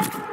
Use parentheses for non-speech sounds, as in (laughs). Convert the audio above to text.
you (laughs)